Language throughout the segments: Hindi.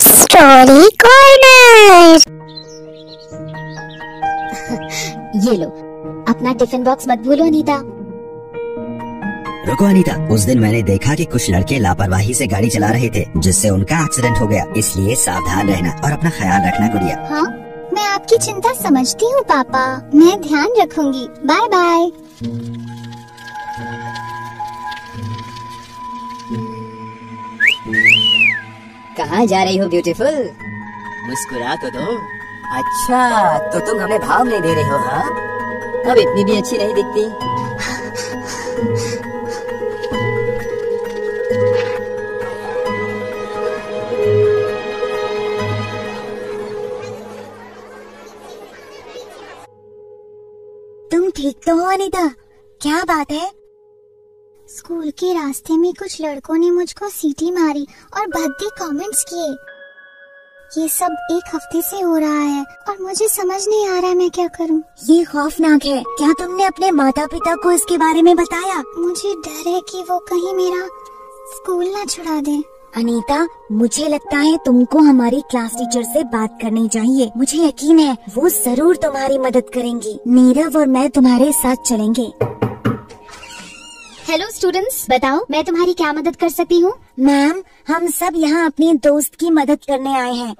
Story Corner. ये लो अपना टिफ़िन बॉक्स मत भूलो अनीता। रुको अनीता उस दिन मैंने देखा कि कुछ लड़के लापरवाही से गाड़ी चला रहे थे जिससे उनका एक्सीडेंट हो गया। इसलिए सावधान रहना और अपना ख्याल रखना गुड़िया। हाँ मैं आपकी चिंता समझती हूँ पापा। मैं ध्यान रखूँगी। बाय बाय कहाँ जा रही हो ब्यूटीफुल मुस्कुरा तो दो। अच्छा तो तुम हमें भाव नहीं दे रहे हो हाँ? अब इतनी भी अच्छी नहीं दिखती? तुम ठीक तो हो, अनीता? क्या बात है? स्कूल के रास्ते में कुछ लड़कों ने मुझको सीटी मारी और भद्दे कमेंट्स किए। ये सब एक हफ़्ते से हो रहा है और मुझे समझ नहीं आ रहा मैं क्या करूँ। ये खौफनाक है। क्या तुमने अपने माता पिता को इसके बारे में बताया? मुझे डर है कि वो कहीं मेरा स्कूल ना छुड़ा दें। अनीता मुझे लगता है तुमको हमारी क्लास टीचर से बात करनी चाहिए। मुझे यकीन है वो ज़रूर तुम्हारी मदद करेंगी। नीरव और मैं तुम्हारे साथ चलेंगे। हेलो स्टूडेंट्स बताओ मैं तुम्हारी क्या मदद कर सकती हूँ? मैम हम सब यहाँ अपने दोस्त की मदद करने आए हैं।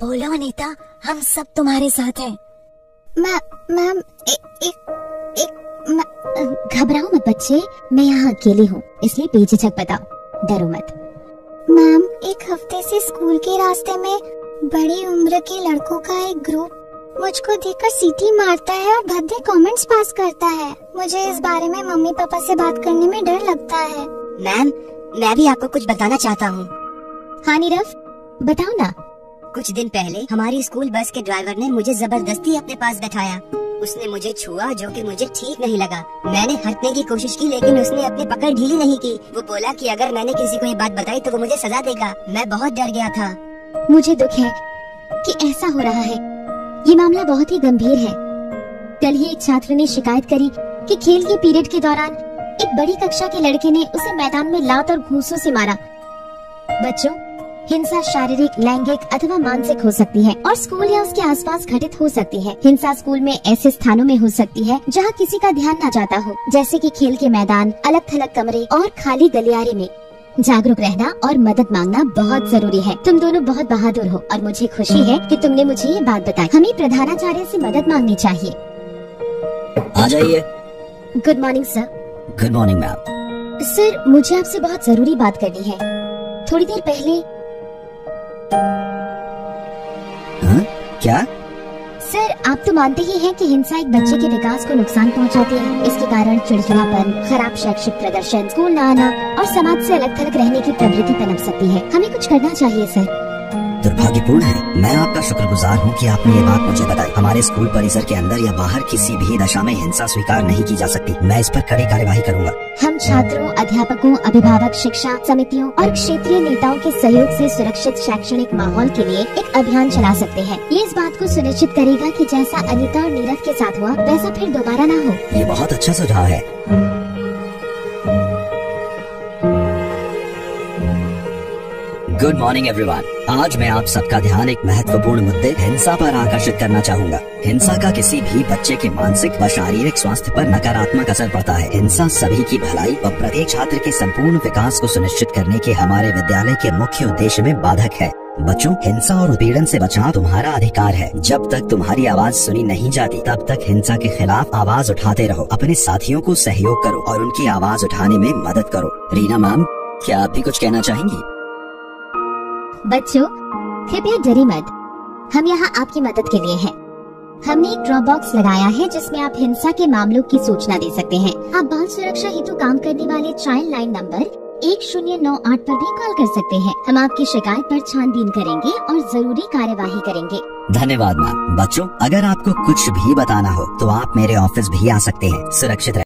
बोलो अनीता हम सब तुम्हारे साथ हैं। मैम मैम एक एक एक घबराओ मत बच्चे मैं यहाँ अकेली हूँ इसलिए बेझिझक बताओ डरो मत। मैम एक हफ़्ते से स्कूल के रास्ते में बड़ी उम्र के लड़कों का एक ग्रुप मुझको देखकर सीटी मारता है और भद्दे कमेंट्स पास करता है। मुझे इस बारे में मम्मी पापा से बात करने में डर लगता है। मैम मैं भी आपको कुछ बताना चाहता हूँ। हाँ नीरव। बताओ ना। कुछ दिन पहले हमारी स्कूल बस के ड्राइवर ने मुझे ज़बरदस्ती अपने पास बैठाया। उसने मुझे छुआ जो कि मुझे ठीक नहीं लगा। मैंने हटने की कोशिश की लेकिन उसने अपनी पकड़ ढीली नहीं की। वो बोला कि अगर मैंने किसी को ये बात बताई तो वो मुझे सजा देगा। मैं बहुत डर गया था। मुझे दुख है कि ऐसा हो रहा है। ये मामला बहुत ही गंभीर है। कल ही एक छात्र ने शिकायत करी कि खेल के पीरियड के दौरान एक बड़ी कक्षा के लड़के ने उसे मैदान में लात और घूसों से मारा। बच्चों, हिंसा शारीरिक, लैंगिक अथवा मानसिक हो सकती है और स्कूल या उसके आसपास घटित हो सकती है। हिंसा स्कूल में ऐसे स्थानों में हो सकती है जहाँ किसी का ध्यान न जाता हो, जैसे कि खेल के मैदान अलग थलग कमरे और खाली गलियारे में। जागरूक रहना और मदद मांगना बहुत ज़रूरी है। तुम दोनों बहुत बहादुर हो और मुझे खुशी है कि तुमने मुझे ये बात बताई। हमें प्रधानाचार्य से मदद मांगनी चाहिए। आ जाइए। Good morning sir good morning ma'am sir मुझे आपसे बहुत ज़रूरी बात करनी है। थोड़ी देर पहले हाँ? क्या? आप तो मानते ही हैं कि हिंसा एक बच्चे के विकास को नुकसान पहुंचाती है। इसके कारण चिड़चिड़ापन खराब शैक्षिक प्रदर्शन स्कूल न आना और समाज से अलग थलग रहने की प्रवृत्ति पनप सकती है। हमें कुछ करना चाहिए सर। दुर्भाग्यपूर्ण है। मैं आपका शुक्रगुजार हूँ कि आपने ये बात मुझे बताई। हमारे स्कूल परिसर के अंदर या बाहर किसी भी दशा में हिंसा स्वीकार नहीं की जा सकती। मैं इस पर कड़ी कार्यवाही करूँगा। हम छात्रों अध्यापकों, अभिभावक, शिक्षा समितियों और क्षेत्रीय नेताओं के सहयोग से सुरक्षित शैक्षणिक माहौल के लिए एक अभियान चला सकते हैं। ये इस बात को सुनिश्चित करेगा कि जैसा अनिता और नीरव के साथ हुआ, वैसा फिर दोबारा न हो। ये बहुत अच्छा सुझाव है। गुड मॉर्निंग एवरीवन आज मैं आप सबका ध्यान एक महत्वपूर्ण मुद्दे हिंसा पर आकर्षित करना चाहूँगा। हिंसा का किसी भी बच्चे के मानसिक व शारीरिक स्वास्थ्य पर नकारात्मक असर पड़ता है। हिंसा सभी की भलाई व प्रत्येक छात्र के संपूर्ण विकास को सुनिश्चित करने के हमारे विद्यालय के मुख्य उद्देश्य में बाधक है। बच्चों, हिंसा और उत्पीड़न से बचना तुम्हारा अधिकार है। जब तक तुम्हारी आवाज़ सुनी नहीं जाती, तब तक हिंसा के खिलाफ आवाज़ उठाते रहो। अपने साथियों को सहयोग करो और उनकी आवाज़ उठाने में मदद करो। रीना मैम, क्या आप भी कुछ कहना चाहेंगी? बच्चों, कृपया डरे मत हम यहाँ आपकी मदद के लिए हैं। हमने एक ड्रॉप बॉक्स लगाया है जिसमें आप हिंसा के मामलों की सूचना दे सकते हैं आप बाल सुरक्षा हेतु काम करने वाले चाइल्ड लाइन नंबर एक शून्य नौ आठ पर भी कॉल कर सकते हैं हम आपकी शिकायत पर छानबीन करेंगे और ज़रूरी कार्यवाही करेंगे धन्यवाद मैम बच्चों, अगर आपको कुछ भी बताना हो तो आप मेरे ऑफ़िस भी आ सकते हैं, सुरक्षित।